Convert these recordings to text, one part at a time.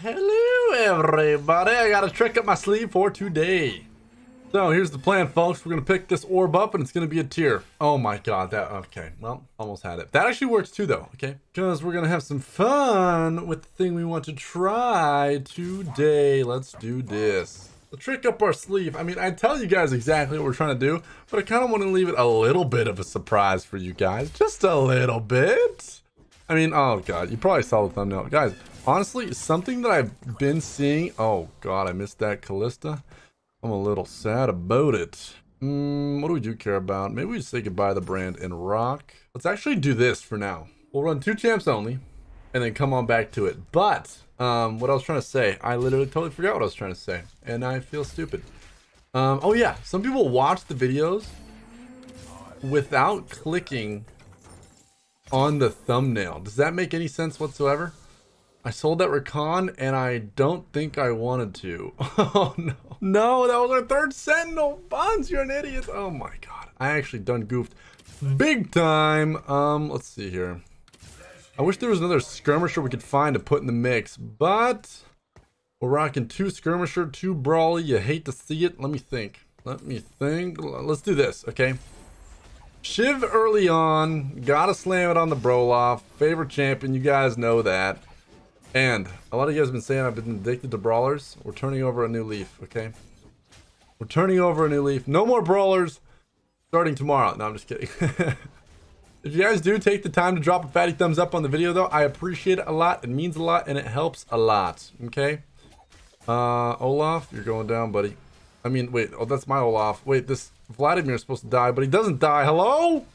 Hello, everybody. I got a trick up my sleeve for today. So here's the plan, folks. We're gonna pick this orb up, and it's gonna be a tier. Oh my god, that okay. Well, almost had it. That actually works too, though. Okay, because we're gonna have some fun with the thing we want to try today. Let's do this. The trick up our sleeve. I mean, I tell you guys exactly what we're trying to do, but I kind of want to leave it a little bit of a surprise for you guys, just a little bit. I mean, oh god, you probably saw the thumbnail, guys. Honestly, something that I've been seeing... Oh, God, I missed that Kalista. I'm a little sad about it. Mm, what do we do care about? Maybe we say goodbye to the brand and rock. Let's actually do this for now. We'll run two champs only, and then come on back to it. But, um, what I was trying to say, I literally totally forgot what I was trying to say, and I feel stupid. Um, oh yeah, some people watch the videos without clicking on the thumbnail. Does that make any sense whatsoever? I sold that Rakan and I don't think I wanted to. Oh no. No, that was our third Sentinel. Buns, you're an idiot. Oh my god. I actually done goofed big time. Um, let's see here. I wish there was another skirmisher we could find to put in the mix, but we're rocking two skirmisher, two brawly. You hate to see it. Let me think. Let me think. Let's do this, okay? Shiv early on. Gotta slam it on the Broloff. Favorite champion. You guys know that. And a lot of you guys have been saying I've been addicted to brawlers. We're turning over a new leaf, okay? We're turning over a new leaf. No more brawlers starting tomorrow. No, I'm just kidding. if you guys do take the time to drop a fatty thumbs up on the video, though, I appreciate it a lot. It means a lot, and it helps a lot, okay? Uh, Olaf, you're going down, buddy. I mean, wait. Oh, that's my Olaf. Wait, this Vladimir is supposed to die, but he doesn't die. Hello?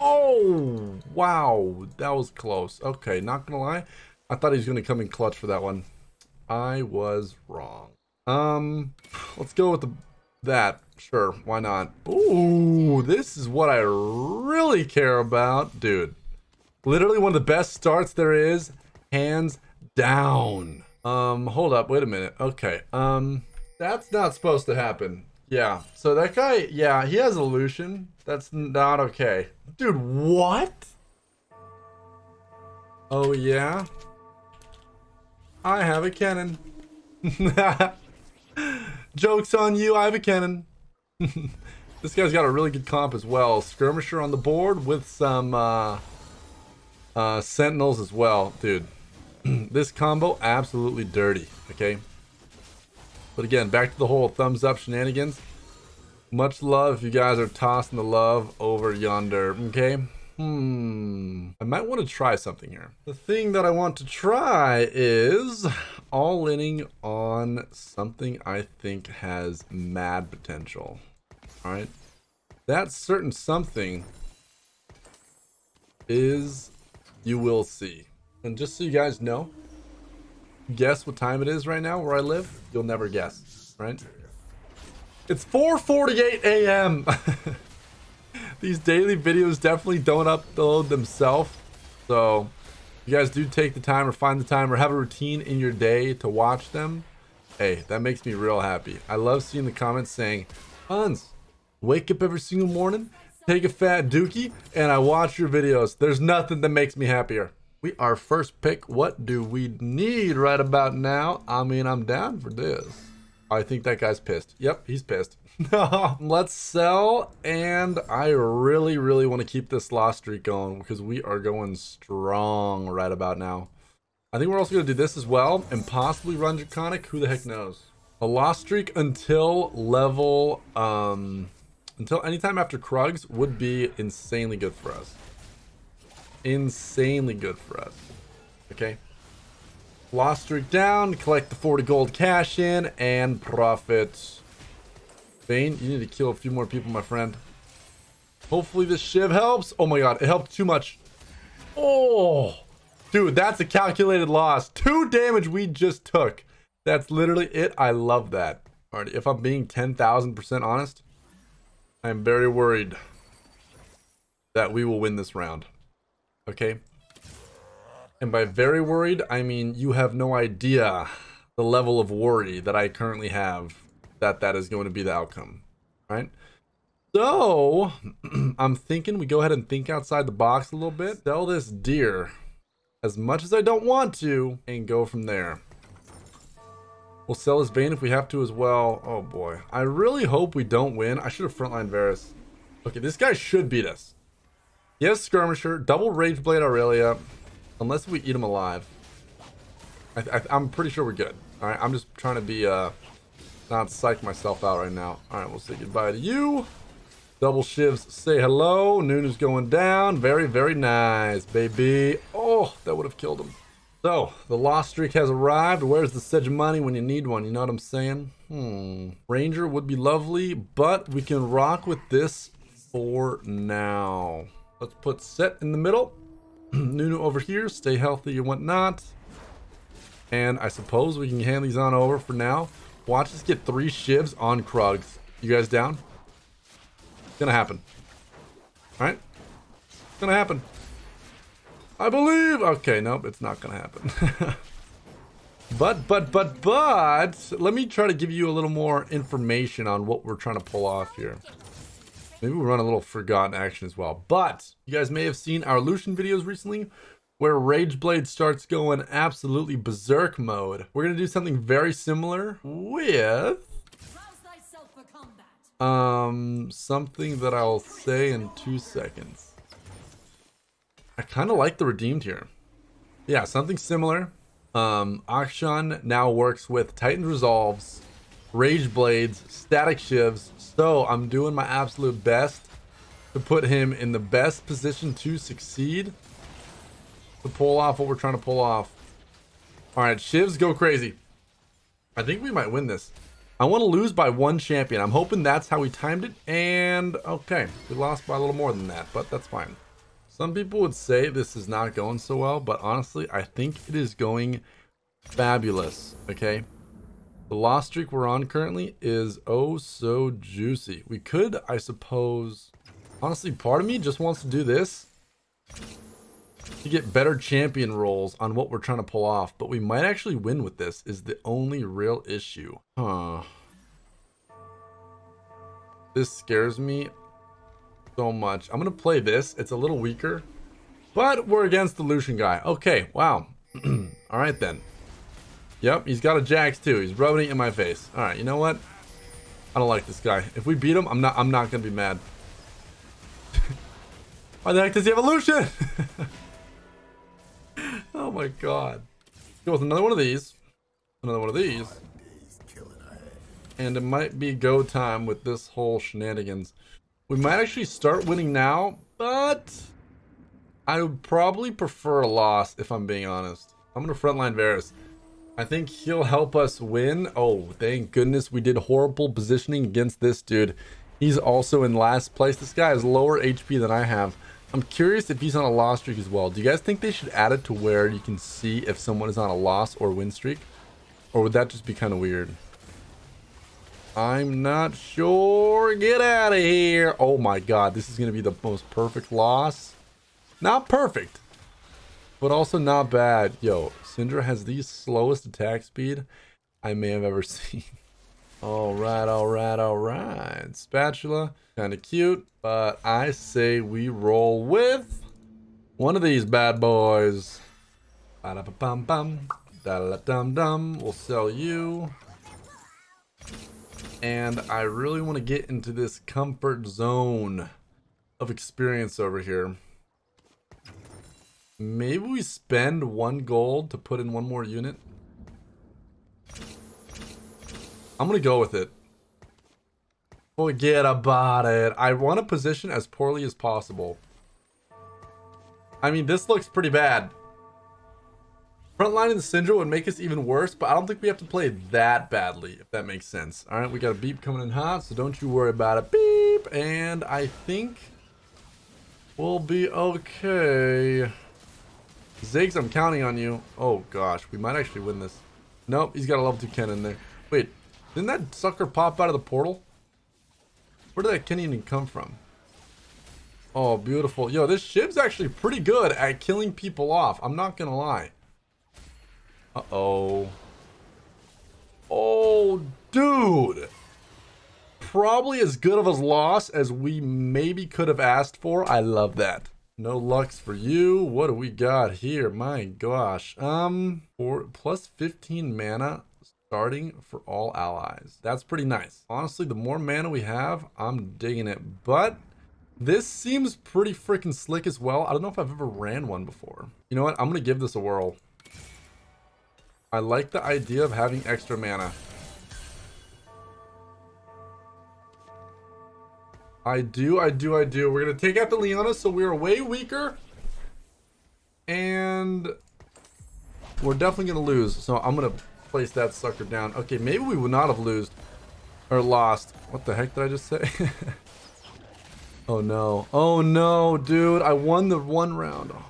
Oh, wow. That was close. Okay, not gonna lie. I thought he was going to come in clutch for that one. I was wrong. Um, let's go with the that. Sure, why not? Ooh, this is what I really care about. Dude, literally one of the best starts there is, hands down. Um, hold up, wait a minute. Okay, um, that's not supposed to happen. Yeah, so that guy, yeah, he has illusion. That's not okay. Dude, what? Oh, yeah? I have a cannon. Joke's on you, I have a cannon. this guy's got a really good comp as well. Skirmisher on the board with some uh, uh, Sentinels as well. Dude, this combo, absolutely dirty, okay? But again, back to the whole thumbs up shenanigans. Much love if you guys are tossing the love over yonder, okay? Hmm. I might want to try something here. The thing that I want to try is all-inning on something I think has mad potential. Alright? That certain something is you will see. And just so you guys know, guess what time it is right now where I live? You'll never guess, right? It's 4.48 a.m. these daily videos definitely don't upload themselves. So you guys do take the time or find the time or have a routine in your day to watch them. Hey, that makes me real happy. I love seeing the comments saying, Hans, wake up every single morning, take a fat dookie, and I watch your videos. There's nothing that makes me happier. We are first pick. What do we need right about now? I mean, I'm down for this. I think that guy's pissed. Yep, he's pissed. Let's sell, and I really, really want to keep this loss streak going because we are going strong right about now. I think we're also going to do this as well and possibly run Draconic. Who the heck knows? A loss streak until level, um, until anytime after Krugs would be insanely good for us. Insanely good for us. Okay. Lost streak down, collect the 40 gold cash in, and profit. Vayne, you need to kill a few more people, my friend. Hopefully this shiv helps. Oh my god, it helped too much. Oh, dude, that's a calculated loss. Two damage we just took. That's literally it. I love that. Alright, if I'm being 10,000% honest, I am very worried that we will win this round. Okay? And by very worried, I mean you have no idea the level of worry that I currently have that that is going to be the outcome, right? So I'm thinking we go ahead and think outside the box a little bit. Sell this deer as much as I don't want to and go from there. We'll sell his Vayne if we have to as well. Oh boy. I really hope we don't win. I should have frontline Varus. Okay, this guy should beat us. Yes, Skirmisher. Double Rage Blade Aurelia. Unless we eat him alive. I am pretty sure we're good. Alright, I'm just trying to be, uh, not psych myself out right now. Alright, we'll say goodbye to you. Double shivs say hello. Noon is going down. Very, very nice, baby. Oh, that would have killed him. So, the lost streak has arrived. Where's the Sejuani when you need one? You know what I'm saying? Hmm. Ranger would be lovely, but we can rock with this for now. Let's put Set in the middle. Nunu over here. Stay healthy and whatnot. And I suppose we can hand these on over for now. Watch us get three shivs on Krugs. You guys down? It's gonna happen. Alright? It's gonna happen. I believe! Okay, nope, it's not gonna happen. but, but, but, but, let me try to give you a little more information on what we're trying to pull off here. Maybe we'll run a little forgotten action as well. But, you guys may have seen our Lucian videos recently, where Rageblade starts going absolutely berserk mode. We're gonna do something very similar with um, something that I'll say in two seconds. I kind of like the redeemed here. Yeah, something similar. Um, Akshan now works with Titan Resolves, Rage Blades, Static Shivs. So I'm doing my absolute best to put him in the best position to succeed. To pull off what we're trying to pull off. Alright, Shivs go crazy. I think we might win this. I want to lose by one champion. I'm hoping that's how we timed it. And, okay, we lost by a little more than that, but that's fine. Some people would say this is not going so well, but honestly, I think it is going fabulous, okay? The loss streak we're on currently is oh so juicy. We could, I suppose... Honestly, part of me just wants to do this to get better champion rolls on what we're trying to pull off, but we might actually win with this is the only real issue. Huh. This scares me so much. I'm going to play this. It's a little weaker, but we're against the Lucian guy. Okay, wow. All right then. Yep, he's got a Jax too. He's rubbing it in my face. All right, you know what? I don't like this guy. If we beat him, I'm not I'm not to be mad. Why the heck does he have a Lucian? Oh my god. Go with another one of these. Another one of these. And it might be go time with this whole shenanigans. We might actually start winning now, but I would probably prefer a loss if I'm being honest. I'm to frontline Varus. I think he'll help us win. Oh, thank goodness we did horrible positioning against this dude. He's also in last place. This guy has lower HP than I have. I'm curious if he's on a loss streak as well. Do you guys think they should add it to where you can see if someone is on a loss or win streak? Or would that just be kind of weird? I'm not sure. Get out of here. Oh my god, this is going to be the most perfect loss. Not perfect, but also not bad. Yo, Syndra has the slowest attack speed I may have ever seen. All right, all right, all right. Spatula, kind of cute, but I say we roll with one of these bad boys. Ba da ba bum bum, da da dum dum. We'll sell you. And I really want to get into this comfort zone of experience over here. Maybe we spend one gold to put in one more unit. I'm gonna go with it. Forget about it. I want to position as poorly as possible. I mean, this looks pretty bad. Frontline and Syndra would make us even worse, but I don't think we have to play that badly, if that makes sense. All right, we got a beep coming in hot, so don't you worry about it. Beep! And I think we'll be okay. Ziggs, I'm counting on you. Oh, gosh. We might actually win this. Nope, he's got a level 2 cannon there. Wait, didn't that sucker pop out of the portal? Where did that cannon even come from? Oh, beautiful. Yo, this ship's actually pretty good at killing people off. I'm not gonna lie. Uh-oh. Oh, dude. Probably as good of a loss as we maybe could have asked for. I love that. No Lux for you. What do we got here? My gosh. Um, for plus 15 mana Starting for all allies. That's pretty nice. Honestly, the more mana we have, I'm digging it. But this seems pretty freaking slick as well. I don't know if I've ever ran one before. You know what? I'm going to give this a whirl. I like the idea of having extra mana. I do, I do, I do. We're going to take out the Leona, so we're way weaker. And we're definitely going to lose. So I'm going to place that sucker down. Okay, maybe we would not have lost. Or lost. What the heck did I just say? Oh no. Oh no, dude. I won the one round. Oh.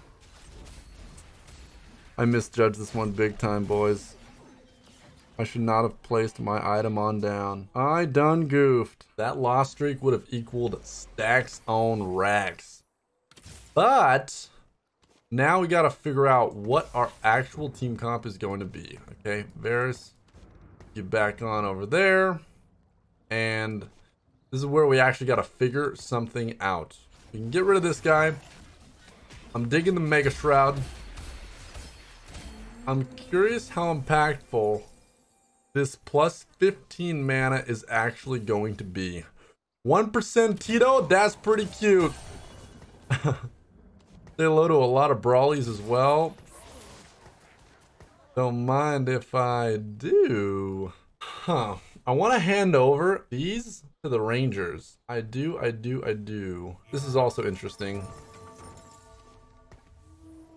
I misjudged this one big time, boys. I should not have placed my item on down. I done goofed. That loss streak would have equaled stacks on racks. But now we got to figure out what our actual team comp is going to be. Okay, Varus, get back on over there. And this is where we actually got to figure something out. We can get rid of this guy. I'm digging the Mega Shroud. I'm curious how impactful this plus 15 mana is actually going to be. 1% Tito, that's pretty cute. Say hello to a lot of brawlies as well. Don't mind if I do. Huh. I want to hand over these to the Rangers. I do, I do, I do. This is also interesting.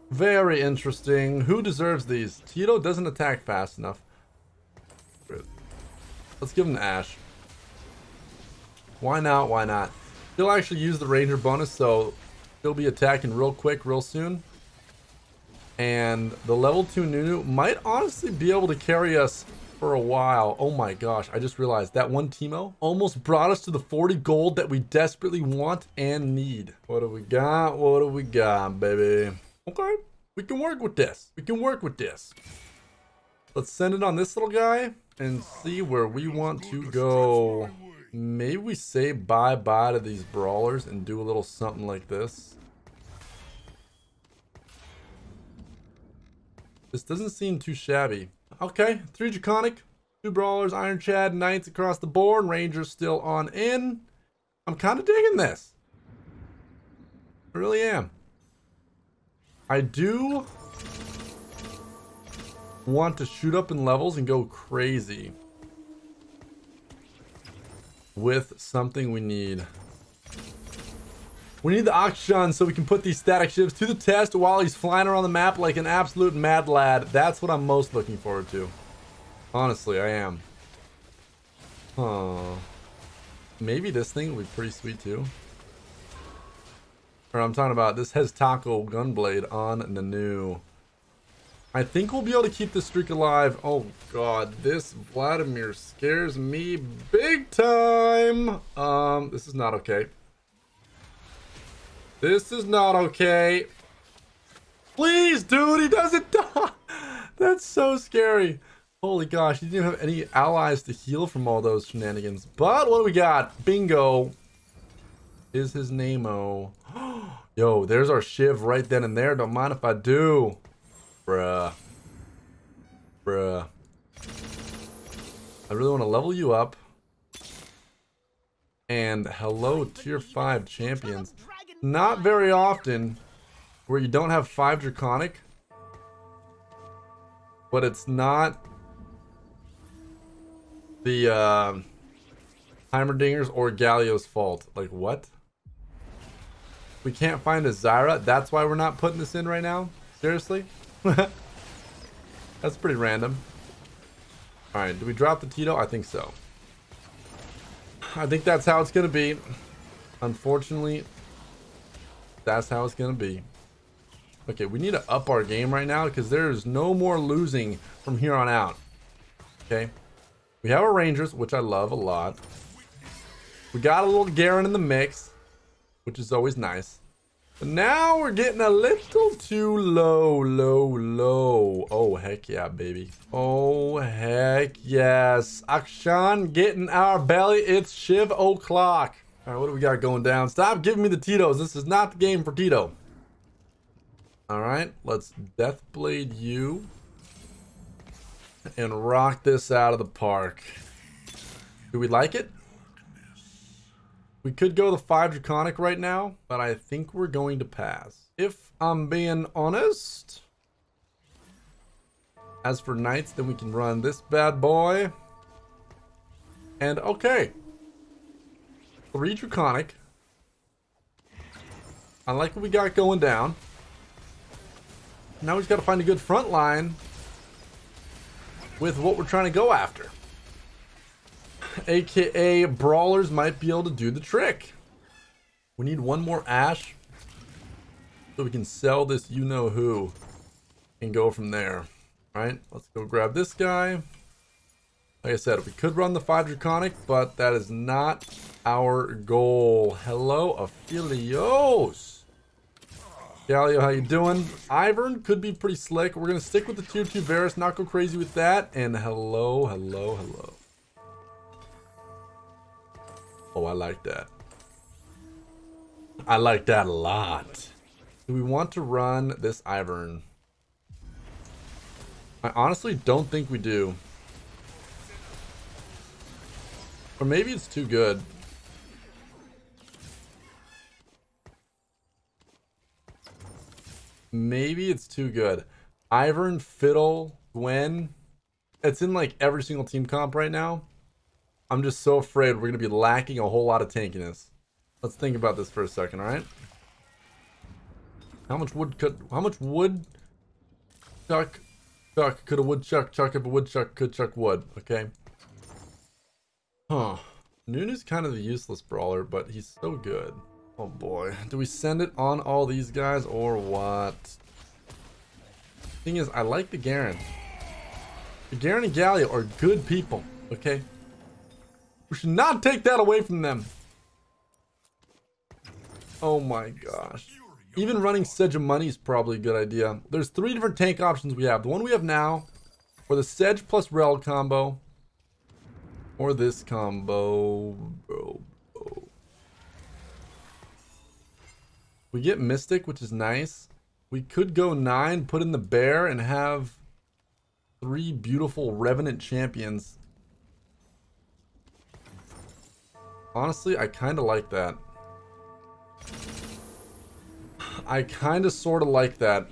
Very interesting. Who deserves these? Tito doesn't attack fast enough. Let's give him the Ash. Why not? Why not? He'll actually use the Ranger bonus, so he'll be attacking real quick, real soon. And the level 2 Nunu might honestly be able to carry us for a while. Oh my gosh, I just realized that one Teemo almost brought us to the 40 gold that we desperately want and need. What do we got? What do we got, baby? Okay, we can work with this. We can work with this. Let's send it on this little guy and see where we want to go. Maybe we say bye-bye to these brawlers and do a little something like this. This doesn't seem too shabby. Okay, three Draconic, two Brawlers, Ironclad, Knights across the board, Rangers still on in. I'm kind of digging this. I really am. I do want to shoot up in levels and go crazy with something we need. We need the Akshan so we can put these static shivs to the test while he's flying around the map like an absolute mad lad. That's what I'm most looking forward to. Honestly, I am. Huh. Maybe this thing would be pretty sweet too. Or I'm talking about this has Taco Gunblade on the new. I think we'll be able to keep this streak alive. Oh god, this Vladimir scares me big time. Um, this is not okay. This is not okay. Please, dude, he doesn't die. That's so scary. Holy gosh, he didn't have any allies to heal from all those shenanigans. But what do we got? Bingo. Is his name-o. Yo, there's our Shiv right then and there. Don't mind if I do. Bruh. Bruh. I really want to level you up. And hello, tier 5 champions not very often where you don't have five Draconic. But it's not the uh, Heimerdinger's or Galio's fault. Like, what? We can't find a Zyra? That's why we're not putting this in right now? Seriously? That's pretty random. Alright, do we drop the Tito? I think so. I think that's how it's going to be. Unfortunately, that's how it's gonna be. Okay, we need to up our game right now because there's no more losing from here on out. Okay. We have our Rangers, which I love a lot. We got a little Garen in the mix, which is always nice. Now we're getting a little too low, low, low. Oh, heck yeah, baby. Oh, heck yes. Akshan getting our belly. It's Shiv o'clock. All right, what do we got going down? Stop giving me the Tito's. This is not the game for Tito. All right, let's Deathblade you. and rock this out of the park. Do we like it? We could go the 5 Draconic right now, but I think we're going to pass. If I'm being honest. As for Knights, then we can run this bad boy. And okay. 3 Draconic. I like what we got going down. Now we just got to find a good front line with what we're trying to go after. AKA brawlers might be able to do the trick. We need one more Ashe so we can sell this you know who and go from there. All right, let's go grab this guy. Like I said, we could run the 5 Draconic, but that is not our goal. Hello, Aphelios. Galio, how you doing? Ivern could be pretty slick. We're going to stick with the tier 2 Varus, not go crazy with that. And hello, hello, hello. Oh, I like that. I like that a lot. Do we want to run this Ivern? I honestly don't think we do. Or maybe it's too good. Maybe it's too good. Ivern, Fiddle, Gwen. It's in like every single team comp right now. I'm just so afraid we're going to be lacking a whole lot of tankiness. Let's think about this for a second, alright? How much wood could... How much wood... Chuck... Chuck could a woodchuck chuck if a woodchuck could chuck wood, okay? Huh. Nunu's kind of the useless brawler, but he's so good. Oh boy. Do we send it on all these guys or what? Thing is, I like the Garen. The Garen and Galio are good people, okay? We should not take that away from them. Oh my gosh. Even running Sejuani is probably a good idea. There's three different tank options we have. The one we have now, or the Sedge plus Rell combo, or this combo. Bro, bro. We get Mystic, which is nice. We could go 9, put in the Bear, and have three beautiful Revenant champions Honestly, I kind of like that. I kind of sort of like that.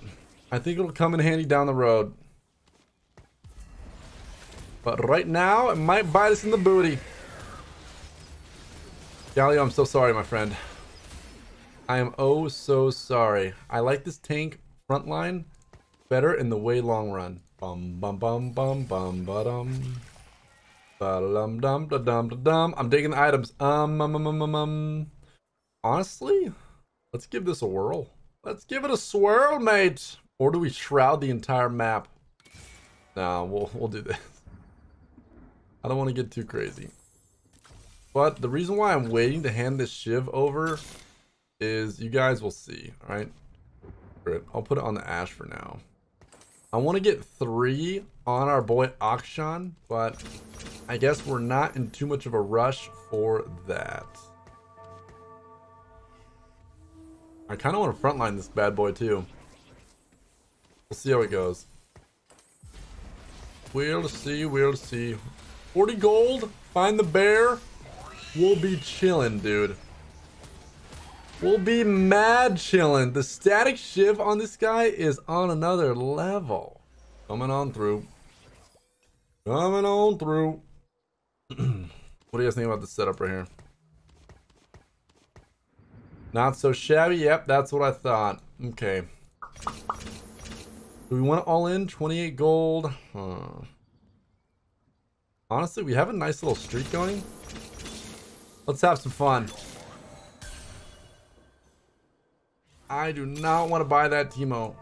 I think it'll come in handy down the road. But right now, it might bite us in the booty. Galio, I'm so sorry, my friend. I am oh so sorry. I like this tank front line better in the way long run. Bum bum bum bum bum ba dum. Dum dum dum dum dum. I'm digging the items. Um, um, um, um, um, um. Honestly, let's give this a whirl. Let's give it a swirl, mate. Or do we shroud the entire map? No, we'll we'll do this. I don't want to get too crazy. But the reason why I'm waiting to hand this Shiv over is you guys will see, alright? I'll put it on the Ashe for now. I want to get three on our boy Akshan, but I guess we're not in too much of a rush for that. I kind of want to frontline this bad boy too. We'll see how it goes. We'll see, we'll see. 40 gold, find the bear. We'll be chilling, dude. We'll be mad chilling. The static shiv on this guy is on another level. Coming on through. Coming on through. what do you guys think about the setup right here? Not so shabby. Yep, that's what I thought. Okay. Do we want all in? 28 gold. Huh. Honestly, we have a nice little streak going. Let's have some fun. I do not want to buy that Teemo.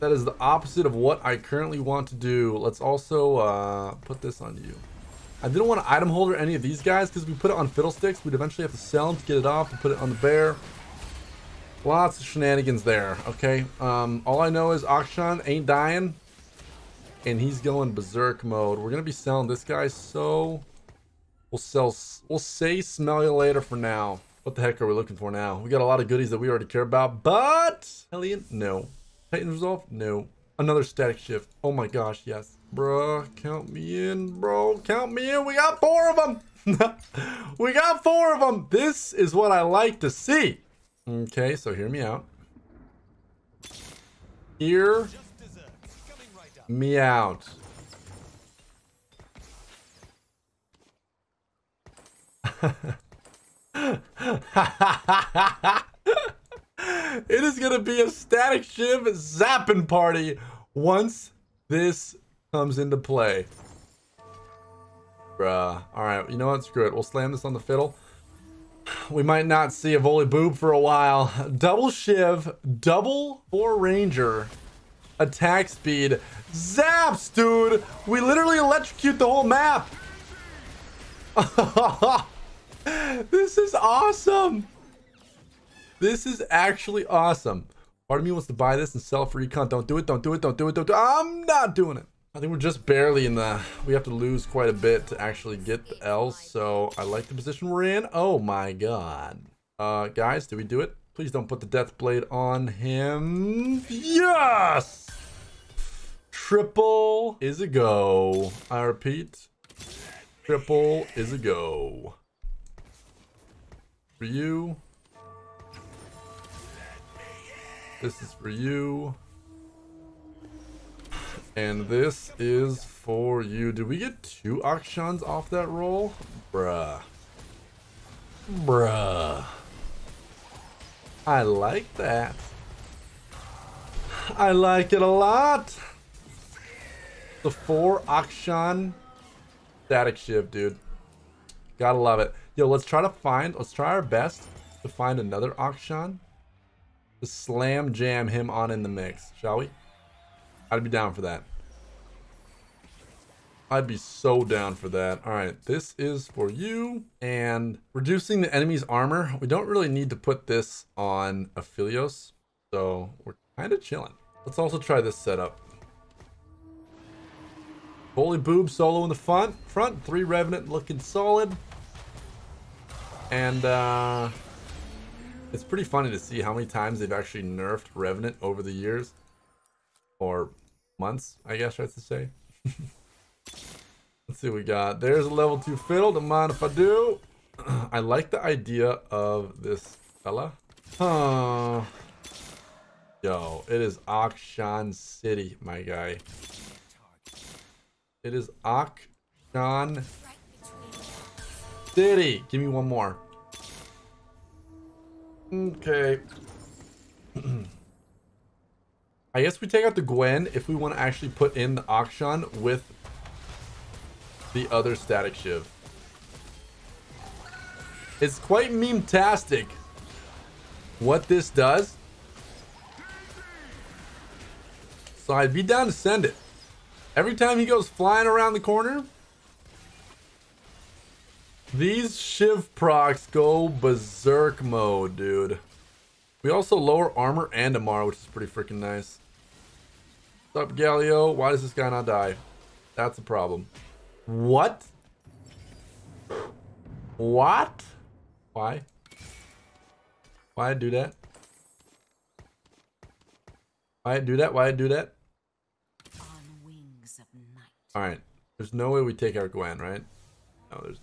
That is the opposite of what I currently want to do. Let's also uh, put this on you. I didn't want to item holder any of these guys because we put it on Fiddlesticks. We'd eventually have to sell them to get it off and put it on the bear. Lots of shenanigans there, okay? Um, all I know is Akshan ain't dying. And he's going berserk mode. We're going to be selling this guy, so... We'll sell... We'll say smell you later for now. What the heck are we looking for now? We got a lot of goodies that we already care about, but... Hellion? No. Titan Resolve? No. Another static shiv. Oh my gosh, yes. Bruh, count me in, bro. Count me in. We got four of them. we got four of them. This is what I like to see. Okay, so hear me out. Hear me out. it is going to be a static shiv zapping party once this comes into play. Bruh. Alright, you know what? Screw it. We'll slam this on the fiddle. We might not see a Volibear for a while. Double shiv, double four ranger, attack speed. Zaps, dude! We literally electrocute the whole map! this is awesome! This is actually awesome. Part of me wants to buy this and sell for recon. Don't do it, don't do it, don't do it, don't do it. I'm not doing it. I think we're just barely in the... We have to lose quite a bit to actually get the L, so I like the position we're in. Oh my god. Uh, guys, did we do it? Please don't put the Death Blade on him. Yes! Triple is a go. I repeat, triple is a go. For you, This is for you. And this is for you. Did we get two Akshans off that roll? Bruh. Bruh. I like that. I like it a lot. The four Akshan static shiv, dude. Gotta love it. Yo, let's try to find, let's try our best to find another Akshan slam jam him on in the mix, shall we? I'd be down for that. I'd be so down for that. All right, this is for you. And reducing the enemy's armor. We don't really need to put this on Aphelios. So we're kind of chilling. Let's also try this setup. Holy boob solo in the front. Front, three Revenant looking solid. And uh, it's pretty funny to see how many times they've actually nerfed Revenant over the years. Or months, I guess I have to say. Let's see what we got. There's a level 2 fiddle. Don't mind if I do. I like the idea of this fella. Huh. Yo, it is Akshan City, my guy. It is Akshan City. Give me one more. Okay. I guess we take out the Gwen if we want to actually put in the Akshan with the other Static Shiv. It's quite meme-tastic what this does. So I'd be down to send it. Every time he goes flying around the corner, these Shiv procs go berserk mode, dude. We also lower armor and Amara, which is pretty freaking nice. What's up, Galio? Why does this guy not die? That's a problem. What? What? Why? Why do that? Why do that? Why do that? Alright. There's no way we take out Gwen, right? No, there's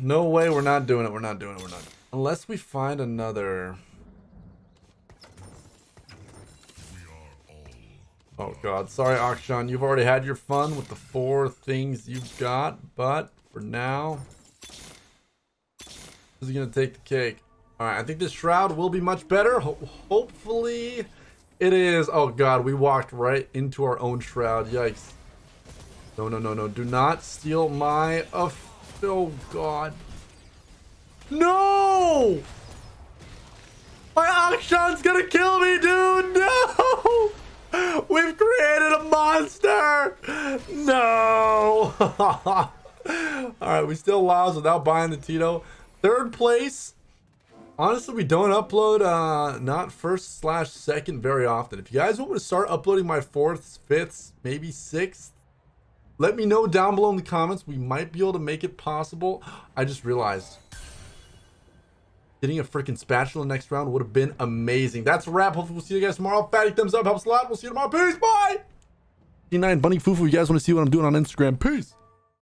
no way we're not doing it. We're not doing it. We're not. Unless we find another... Oh god, sorry Akshan, you've already had your fun with the four things you've got, but for now, this is gonna take the cake. Alright, I think this shroud will be much better. Ho hopefully it is. Oh god, we walked right into our own shroud. Yikes. No, no, no, no. Do not steal my... Oh, God. No! My Akshan's gonna kill me, dude! No! We've created a monster! No! Alright, we still lost without buying the Tito. Third place. Honestly, we don't upload uh, not first slash second very often. If you guys want me to start uploading my fourth, fifth, maybe sixth, let me know down below in the comments. We might be able to make it possible. I just realized Getting a freaking spatula next round would have been amazing. That's a wrap. Hopefully we'll see you guys tomorrow. Fatty thumbs up helps a lot. We'll see you tomorrow. Peace. Bye. C9 Bunny Fufu. You guys want to see what I'm doing on Instagram? Peace.